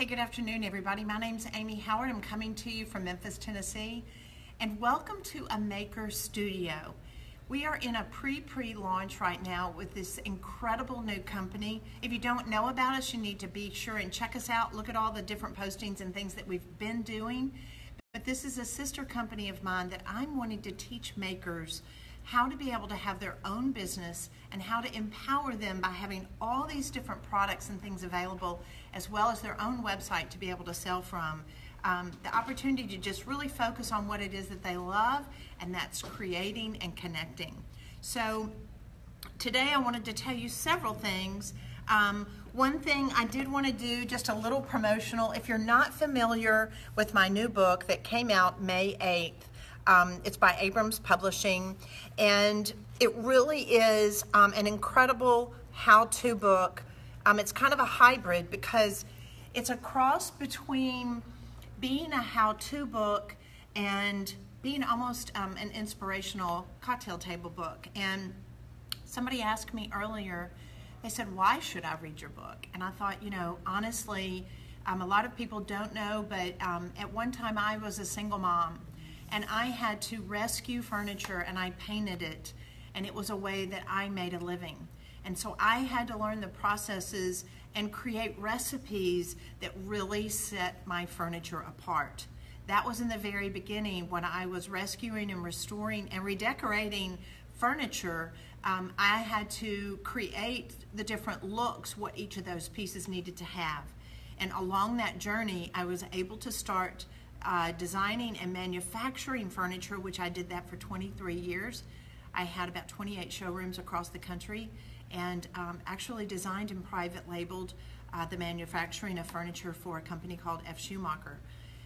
Hey, good afternoon, everybody. My name's Amy Howard. I'm coming to you from Memphis, Tennessee, and welcome to a Maker Studio. We are in a pre-pre launch right now with this incredible new company. If you don't know about us, you need to be sure and check us out. Look at all the different postings and things that we've been doing. But this is a sister company of mine that I'm wanting to teach makers how to be able to have their own business and how to empower them by having all these different products and things available, as well as their own website to be able to sell from. Um, the opportunity to just really focus on what it is that they love, and that's creating and connecting. So, today I wanted to tell you several things. Um, one thing I did want to do, just a little promotional. If you're not familiar with my new book that came out May 8th, um, it's by Abrams Publishing, and it really is um, an incredible how to book. Um, it's kind of a hybrid because it's a cross between being a how to book and being almost um, an inspirational cocktail table book. And somebody asked me earlier, they said, Why should I read your book? And I thought, you know, honestly, um, a lot of people don't know, but um, at one time I was a single mom and I had to rescue furniture and I painted it and it was a way that I made a living. And so I had to learn the processes and create recipes that really set my furniture apart. That was in the very beginning when I was rescuing and restoring and redecorating furniture. Um, I had to create the different looks, what each of those pieces needed to have. And along that journey, I was able to start uh, designing and manufacturing furniture, which I did that for 23 years. I had about 28 showrooms across the country and um, actually designed and private labeled uh, the manufacturing of furniture for a company called F. Schumacher.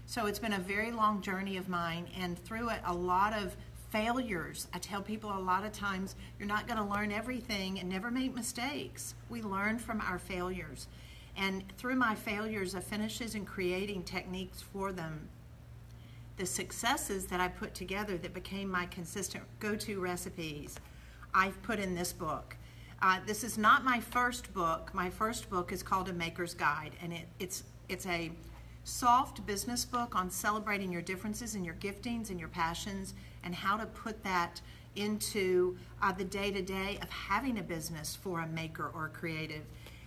So it's been a very long journey of mine, and through it, a lot of failures. I tell people a lot of times, you're not going to learn everything and never make mistakes. We learn from our failures. And through my failures of finishes and creating techniques for them, the successes that I put together that became my consistent go-to recipes, I've put in this book. Uh, this is not my first book. My first book is called A Maker's Guide, and it, it's it's a soft business book on celebrating your differences and your giftings and your passions and how to put that into uh, the day to day of having a business for a maker or a creative.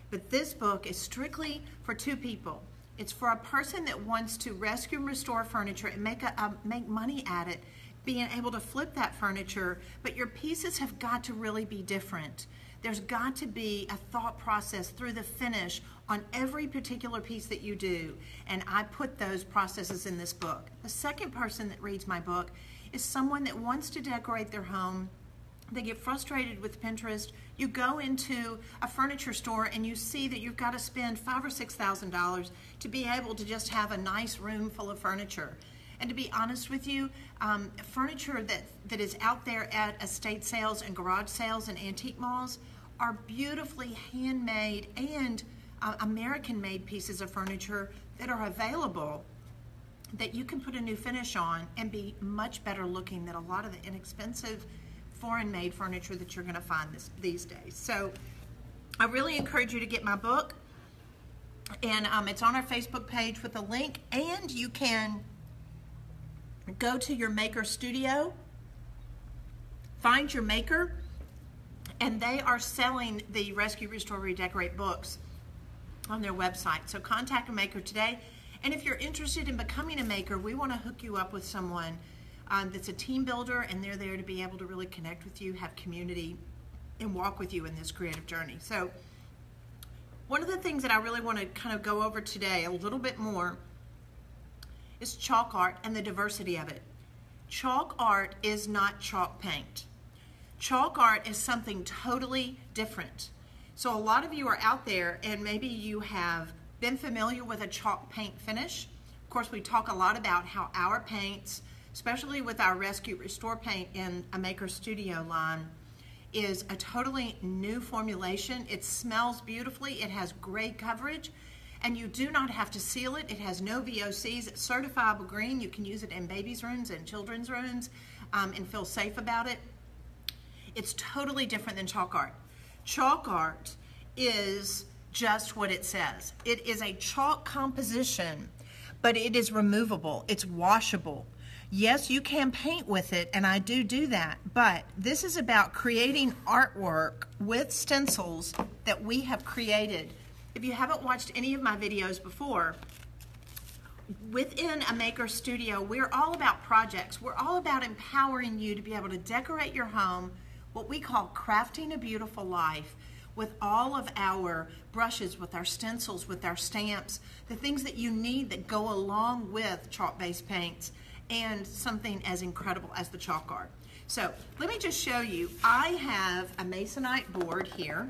But this book is strictly for two people it's for a person that wants to rescue and restore furniture and make, a, a, make money at it, being able to flip that furniture, but your pieces have got to really be different. There's got to be a thought process through the finish on every particular piece that you do, and I put those processes in this book. The second person that reads my book is someone that wants to decorate their home they get frustrated with Pinterest. You go into a furniture store and you see that you've got to spend five or six thousand dollars to be able to just have a nice room full of furniture. And to be honest with you, um, furniture that, that is out there at estate sales and garage sales and antique malls are beautifully handmade and uh, American made pieces of furniture that are available that you can put a new finish on and be much better looking than a lot of the inexpensive foreign made furniture that you're going to find this, these days. So I really encourage you to get my book. And um, it's on our Facebook page with a link. And you can go to your maker studio, find your maker, and they are selling the Rescue, Restore, Redecorate books on their website. So contact a maker today. And if you're interested in becoming a maker, we want to hook you up with someone um, that's a team builder and they're there to be able to really connect with you, have community, and walk with you in this creative journey. So, one of the things that I really want to kind of go over today a little bit more is chalk art and the diversity of it. Chalk art is not chalk paint. Chalk art is something totally different. So, a lot of you are out there and maybe you have been familiar with a chalk paint finish. Of course, we talk a lot about how our paints especially with our Rescue Restore paint in a Maker Studio line, is a totally new formulation. It smells beautifully, it has great coverage, and you do not have to seal it. It has no VOCs. It's certifiable green. You can use it in babies' rooms and children's rooms um, and feel safe about it. It's totally different than chalk art. Chalk art is just what it says. It is a chalk composition, but it is removable. It's washable. Yes, you can paint with it, and I do do that, but this is about creating artwork with stencils that we have created. If you haven't watched any of my videos before, within a maker studio, we're all about projects. We're all about empowering you to be able to decorate your home, what we call crafting a beautiful life, with all of our brushes, with our stencils, with our stamps, the things that you need that go along with chalk-based paints, and something as incredible as the chalk art. So let me just show you, I have a Masonite board here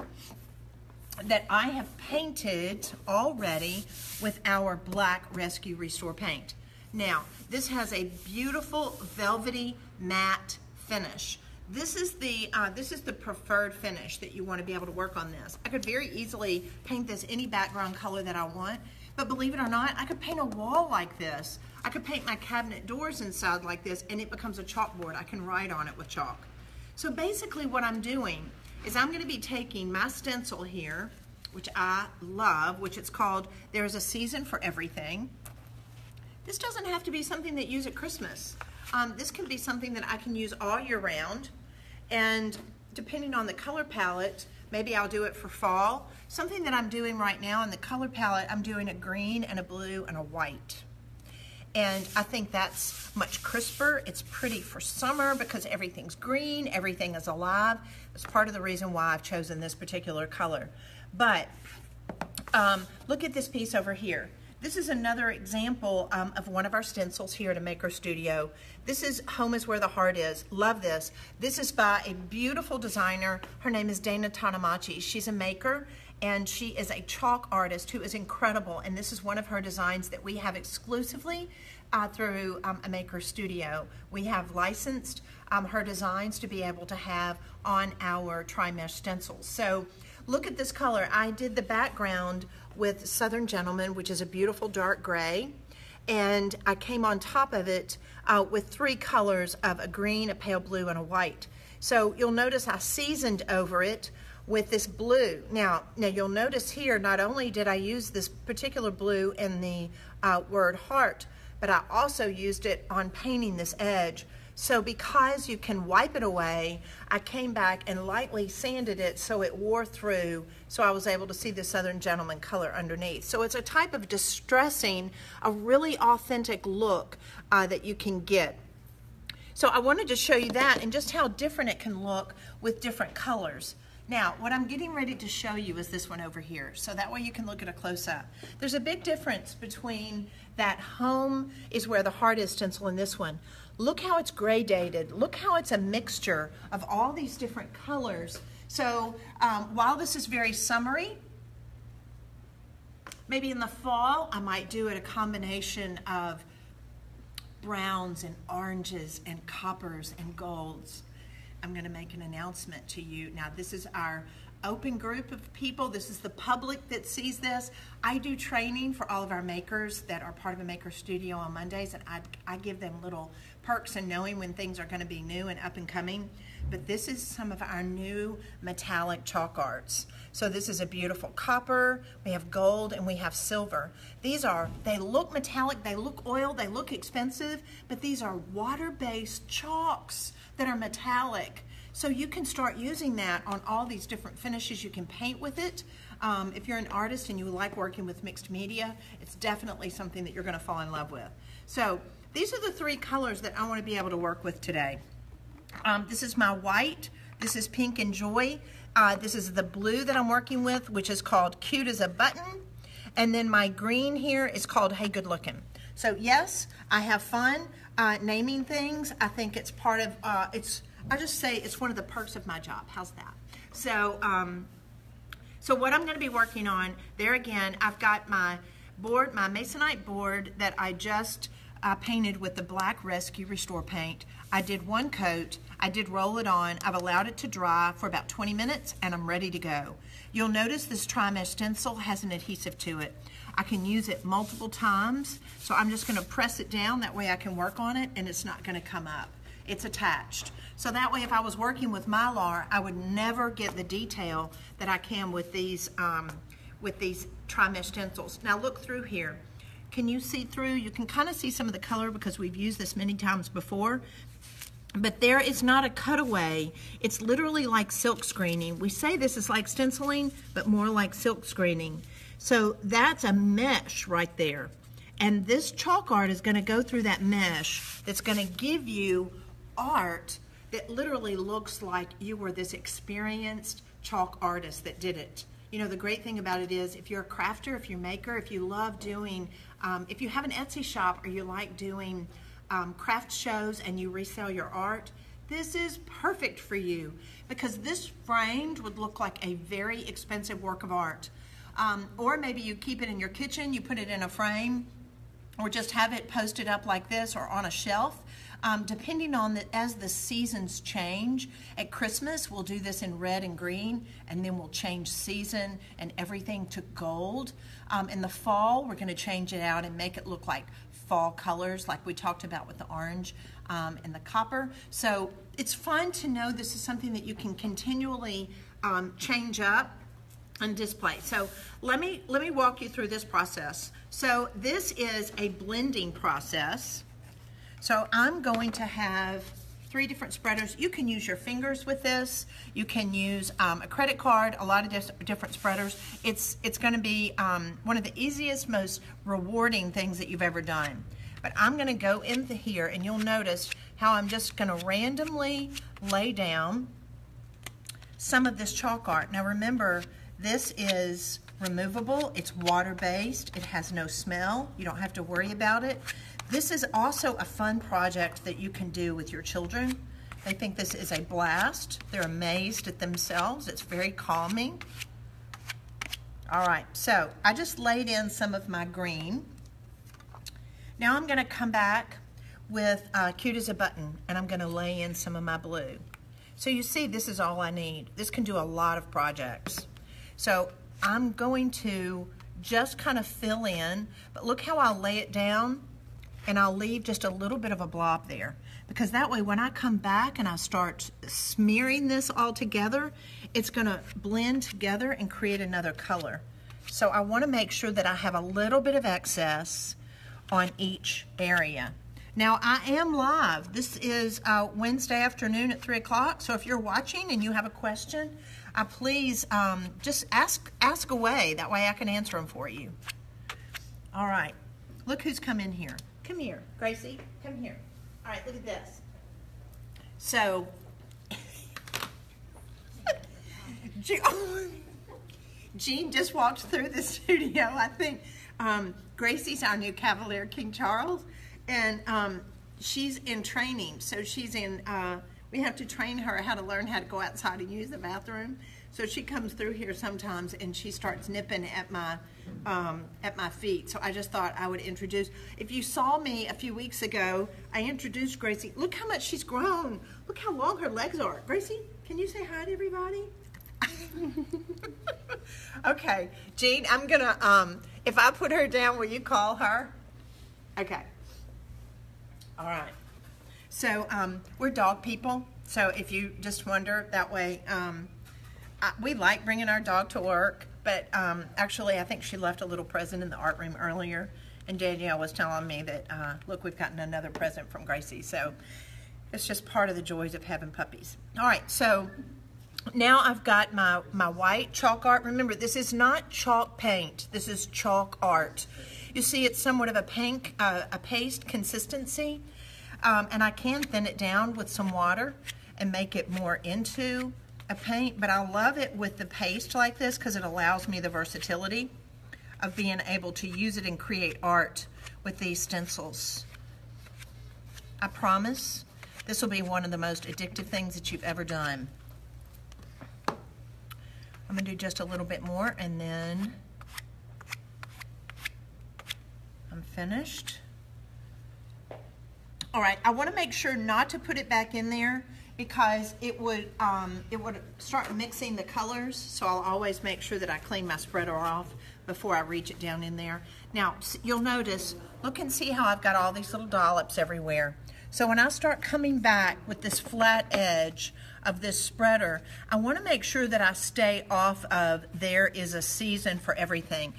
that I have painted already with our black Rescue Restore paint. Now, this has a beautiful velvety matte finish. This is the uh, this is the preferred finish that you want to be able to work on this. I could very easily paint this any background color that I want, but believe it or not, I could paint a wall like this. I could paint my cabinet doors inside like this and it becomes a chalkboard. I can write on it with chalk. So basically what I'm doing is I'm going to be taking my stencil here, which I love, which it's called There's a Season for Everything. This doesn't have to be something that you use at Christmas. Um, this can be something that I can use all year round. And depending on the color palette, maybe I'll do it for fall. Something that I'm doing right now in the color palette, I'm doing a green and a blue and a white. And I think that's much crisper. It's pretty for summer because everything's green, everything is alive. That's part of the reason why I've chosen this particular color. But um, look at this piece over here. This is another example um, of one of our stencils here at a Maker Studio. This is Home is Where the Heart Is. Love this. This is by a beautiful designer. Her name is Dana Tanamachi. She's a maker and she is a chalk artist who is incredible and this is one of her designs that we have exclusively uh, through um, a maker studio. We have licensed um, her designs to be able to have on our tri-mesh stencils. So look at this color. I did the background with Southern Gentleman, which is a beautiful dark gray, and I came on top of it uh, with three colors of a green, a pale blue, and a white. So you'll notice I seasoned over it with this blue. Now, now you'll notice here, not only did I use this particular blue in the uh, word heart, but I also used it on painting this edge. So because you can wipe it away, I came back and lightly sanded it so it wore through so I was able to see the Southern Gentleman color underneath. So it's a type of distressing, a really authentic look uh, that you can get. So I wanted to show you that and just how different it can look with different colors. Now, what I'm getting ready to show you is this one over here, so that way you can look at a close-up. There's a big difference between that home is where the heart is stencil and this one. Look how it's gradated. Look how it's a mixture of all these different colors. So um, while this is very summery, maybe in the fall, I might do it a combination of browns and oranges and coppers and golds. I'm going to make an announcement to you. Now, this is our open group of people. This is the public that sees this. I do training for all of our makers that are part of a maker studio on Mondays, and I, I give them little perks and knowing when things are going to be new and up and coming. But this is some of our new metallic chalk arts. So this is a beautiful copper, we have gold, and we have silver. These are, they look metallic, they look oil, they look expensive, but these are water-based chalks that are metallic. So you can start using that on all these different finishes. You can paint with it. Um, if you're an artist and you like working with mixed media, it's definitely something that you're gonna fall in love with. So these are the three colors that I wanna be able to work with today. Um, this is my white, this is pink and joy. Uh, this is the blue that I'm working with, which is called cute as a button. And then my green here is called hey good looking. So yes, I have fun uh, naming things. I think it's part of, uh, it's, I just say it's one of the perks of my job. How's that? So, um, so what I'm gonna be working on, there again, I've got my board, my Masonite board that I just uh, painted with the black Rescue Restore paint. I did one coat, I did roll it on, I've allowed it to dry for about 20 minutes and I'm ready to go. You'll notice this tri-mesh stencil has an adhesive to it. I can use it multiple times. So I'm just gonna press it down, that way I can work on it and it's not gonna come up. It's attached. So that way if I was working with Mylar, I would never get the detail that I can with these, um, with these tri-mesh stencils. Now look through here. Can you see through? You can kind of see some of the color because we've used this many times before. But there is not a cutaway. It's literally like silk screening. We say this is like stenciling, but more like silk screening. So that's a mesh right there. And this chalk art is gonna go through that mesh that's gonna give you art that literally looks like you were this experienced chalk artist that did it. You know, the great thing about it is if you're a crafter, if you're a maker, if you love doing, um, if you have an Etsy shop or you like doing um, craft shows and you resell your art, this is perfect for you because this framed would look like a very expensive work of art. Um, or maybe you keep it in your kitchen, you put it in a frame, or just have it posted up like this or on a shelf. Um, depending on the, as the seasons change, at Christmas we'll do this in red and green, and then we'll change season and everything to gold. Um, in the fall, we're going to change it out and make it look like fall colors, like we talked about with the orange um, and the copper. So it's fun to know this is something that you can continually um, change up and display. So let me let me walk you through this process. So this is a blending process. So I'm going to have three different spreaders. You can use your fingers with this. You can use um, a credit card, a lot of different spreaders. It's, it's gonna be um, one of the easiest, most rewarding things that you've ever done. But I'm gonna go into here and you'll notice how I'm just gonna randomly lay down some of this chalk art. Now remember, this is removable, it's water-based, it has no smell, you don't have to worry about it. This is also a fun project that you can do with your children. They think this is a blast. They're amazed at themselves. It's very calming. All right, so I just laid in some of my green. Now I'm gonna come back with uh, Cute as a Button, and I'm gonna lay in some of my blue. So you see, this is all I need. This can do a lot of projects. So I'm going to just kind of fill in, but look how I'll lay it down and I'll leave just a little bit of a blob there because that way when I come back and I start smearing this all together, it's gonna blend together and create another color. So I wanna make sure that I have a little bit of excess on each area. Now I am live. This is uh, Wednesday afternoon at three o'clock. So if you're watching and you have a question, uh, please um, just ask ask away. That way I can answer them for you. All right, look who's come in here. Come here, Gracie. Come here. All right, look at this. So, Jean just walked through the studio. I think um, Gracie's our new Cavalier King Charles, and um, she's in training. So she's in. Uh, we have to train her how to learn how to go outside and use the bathroom. So she comes through here sometimes and she starts nipping at my um, at my feet. So I just thought I would introduce. If you saw me a few weeks ago, I introduced Gracie. Look how much she's grown. Look how long her legs are. Gracie, can you say hi to everybody? okay, Jean, I'm gonna. Um, if I put her down, will you call her? Okay. All right. So um, we're dog people. So if you just wonder that way. Um, I, we like bringing our dog to work, but um, actually I think she left a little present in the art room earlier, and Danielle was telling me that, uh, look, we've gotten another present from Gracie, so it's just part of the joys of having puppies. All right, so now I've got my, my white chalk art. Remember, this is not chalk paint. This is chalk art. You see it's somewhat of a pink, uh, a paste consistency, um, and I can thin it down with some water and make it more into a paint, but I love it with the paste like this because it allows me the versatility of being able to use it and create art with these stencils. I promise this will be one of the most addictive things that you've ever done. I'm gonna do just a little bit more and then I'm finished. All right, I wanna make sure not to put it back in there because it would um, it would start mixing the colors so I'll always make sure that I clean my spreader off before I reach it down in there. Now you'll notice look and see how I've got all these little dollops everywhere. So when I start coming back with this flat edge of this spreader, I want to make sure that I stay off of there is a season for everything.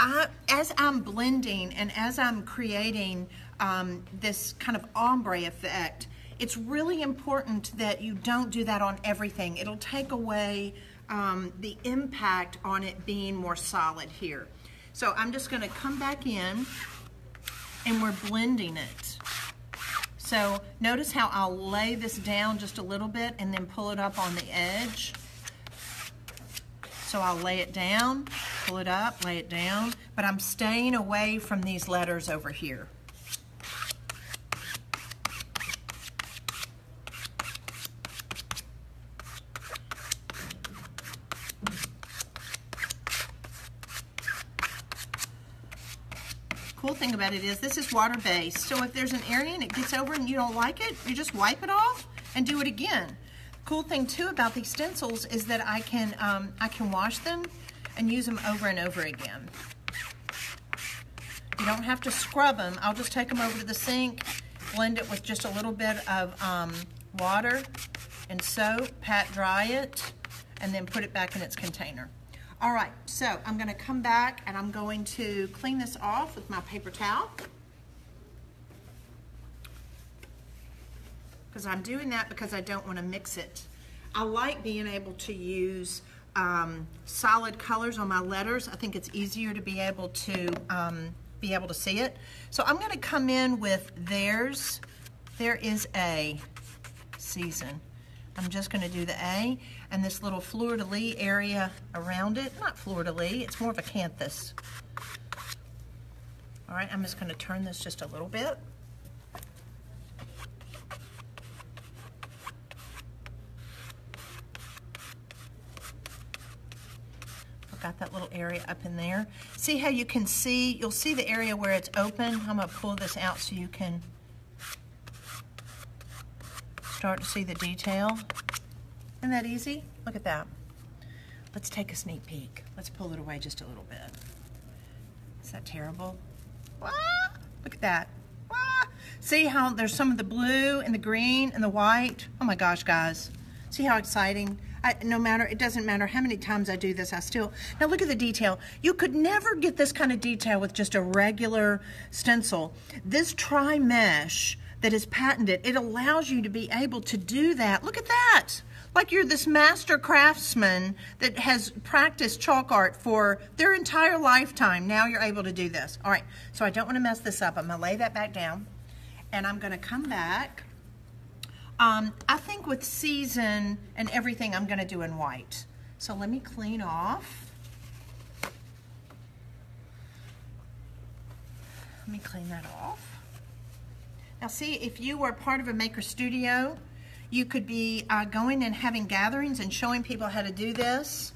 I, as I'm blending and as I'm creating um, this kind of ombre effect, it's really important that you don't do that on everything. It'll take away um, the impact on it being more solid here. So I'm just gonna come back in and we're blending it. So notice how I'll lay this down just a little bit and then pull it up on the edge. So I'll lay it down, pull it up, lay it down, but I'm staying away from these letters over here. It is this is water-based. So if there's an area and it gets over and you don't like it, you just wipe it off and do it again. Cool thing too about these stencils is that I can, um, I can wash them and use them over and over again. You don't have to scrub them. I'll just take them over to the sink, blend it with just a little bit of um, water and soap, pat dry it, and then put it back in its container. All right, so I'm gonna come back and I'm going to clean this off with my paper towel. Because I'm doing that because I don't wanna mix it. I like being able to use um, solid colors on my letters. I think it's easier to be able to um, be able to see it. So I'm gonna come in with theirs. There is a season. I'm just gonna do the A and this little fleur-de-lis area around it. Not fleur-de-lis, it's more of acanthus. All right, I'm just gonna turn this just a little bit. I've got that little area up in there. See how you can see, you'll see the area where it's open. I'm gonna pull this out so you can start to see the detail. Isn't that easy? Look at that. Let's take a sneak peek. Let's pull it away just a little bit. Is that terrible? Ah, look at that. See how there's some of the blue and the green and the white? Oh my gosh, guys. See how exciting? I, no matter, it doesn't matter how many times I do this, I still, now look at the detail. You could never get this kind of detail with just a regular stencil. This tri-mesh that is patented, it allows you to be able to do that. Look at that. Like you're this master craftsman that has practiced chalk art for their entire lifetime. Now you're able to do this. All right, so I don't want to mess this up. I'm going to lay that back down. And I'm going to come back. Um, I think with season and everything, I'm going to do in white. So let me clean off. Let me clean that off. Now see, if you were part of a maker studio, you could be uh, going and having gatherings and showing people how to do this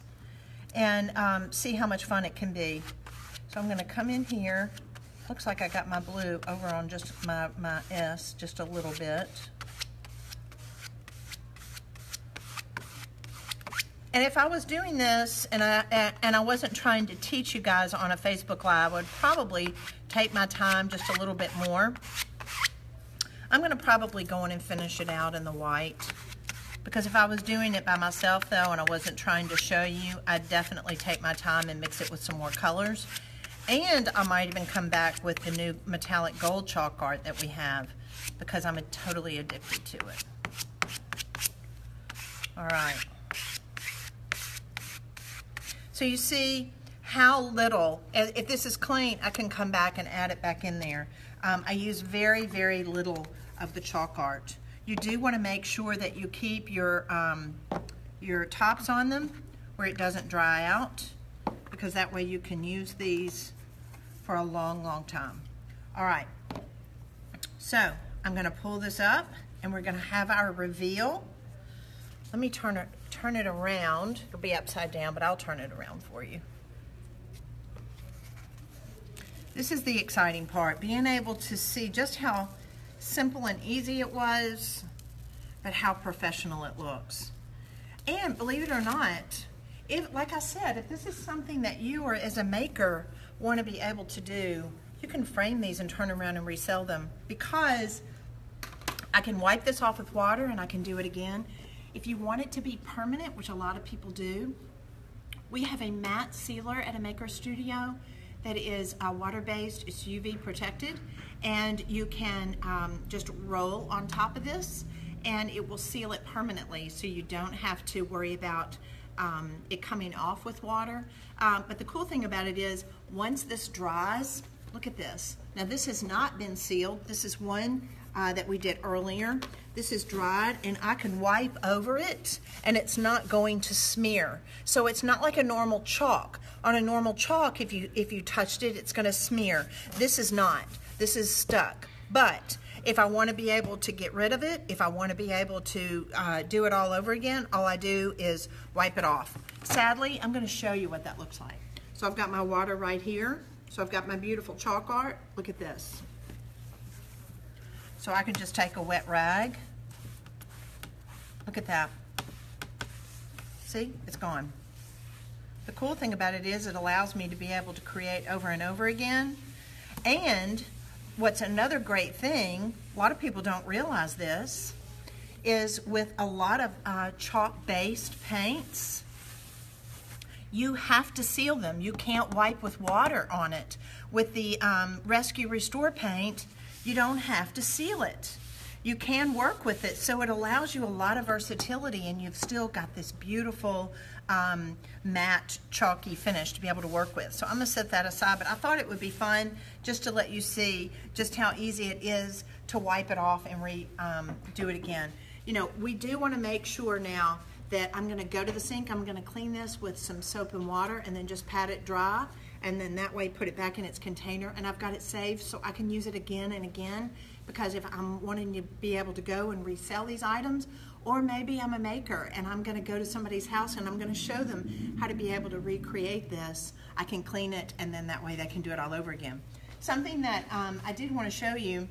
and um, see how much fun it can be. So I'm going to come in here. Looks like I got my blue over on just my, my S just a little bit. And if I was doing this and I, and I wasn't trying to teach you guys on a Facebook Live, I would probably take my time just a little bit more. I'm going to probably go in and finish it out in the white. Because if I was doing it by myself, though, and I wasn't trying to show you, I'd definitely take my time and mix it with some more colors. And I might even come back with the new metallic gold chalk art that we have because I'm totally addicted to it. All right. So you see how little, if this is clean, I can come back and add it back in there. Um, I use very, very little of the chalk art. You do want to make sure that you keep your, um, your tops on them where it doesn't dry out because that way you can use these for a long, long time. All right, so I'm going to pull this up and we're going to have our reveal. Let me turn it, turn it around. It'll be upside down, but I'll turn it around for you. This is the exciting part, being able to see just how simple and easy it was, but how professional it looks. And believe it or not, if, like I said, if this is something that you or as a maker want to be able to do, you can frame these and turn around and resell them because I can wipe this off with water and I can do it again. If you want it to be permanent, which a lot of people do, we have a matte sealer at a maker studio that is uh, water-based, it's UV protected, and you can um, just roll on top of this and it will seal it permanently so you don't have to worry about um, it coming off with water. Um, but the cool thing about it is once this dries, look at this. Now this has not been sealed. This is one uh, that we did earlier. This is dried and I can wipe over it and it's not going to smear. So it's not like a normal chalk. On a normal chalk, if you, if you touched it, it's gonna smear. This is not. This is stuck. But if I want to be able to get rid of it, if I want to be able to uh, do it all over again, all I do is wipe it off. Sadly, I'm going to show you what that looks like. So I've got my water right here. So I've got my beautiful chalk art. Look at this. So I can just take a wet rag. Look at that. See, it's gone. The cool thing about it is it allows me to be able to create over and over again. And what's another great thing, a lot of people don't realize this, is with a lot of uh, chalk-based paints, you have to seal them. You can't wipe with water on it. With the um, Rescue Restore paint, you don't have to seal it. You can work with it, so it allows you a lot of versatility and you've still got this beautiful um, matte chalky finish to be able to work with. So I'm gonna set that aside, but I thought it would be fun just to let you see just how easy it is to wipe it off and redo um, it again. You know, we do wanna make sure now that I'm gonna go to the sink, I'm gonna clean this with some soap and water and then just pat it dry and then that way put it back in its container and I've got it saved so I can use it again and again because if I'm wanting to be able to go and resell these items or maybe I'm a maker and I'm going to go to somebody's house and I'm going to show them how to be able to recreate this. I can clean it and then that way they can do it all over again. Something that um, I did want to show you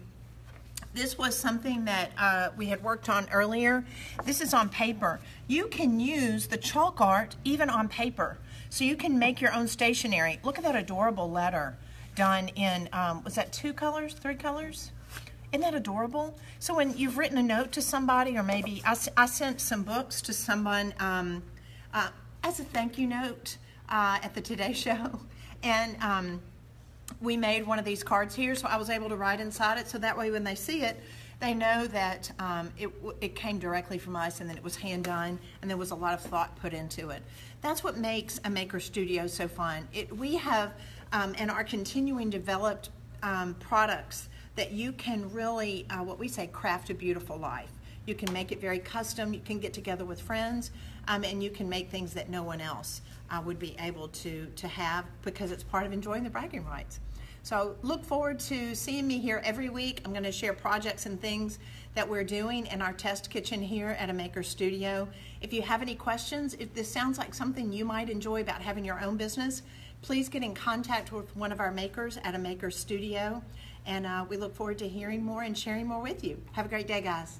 this was something that uh, we had worked on earlier. This is on paper. You can use the chalk art even on paper. So you can make your own stationery. Look at that adorable letter done in, um, was that two colors, three colors? Isn't that adorable? So when you've written a note to somebody, or maybe I, I sent some books to someone um, uh, as a thank you note uh, at the Today Show, and um, we made one of these cards here, so I was able to write inside it, so that way when they see it, they know that um, it, it came directly from us and that it was hand done and there was a lot of thought put into it. That's what makes a maker studio so fun. It, we have um, and are continuing developed um, products that you can really, uh, what we say, craft a beautiful life. You can make it very custom. You can get together with friends, um, and you can make things that no one else uh, would be able to to have because it's part of enjoying the bragging rights. So look forward to seeing me here every week. I'm going to share projects and things that we're doing in our test kitchen here at a Maker Studio. If you have any questions, if this sounds like something you might enjoy about having your own business, please get in contact with one of our makers at a Maker Studio. And uh, we look forward to hearing more and sharing more with you. Have a great day, guys.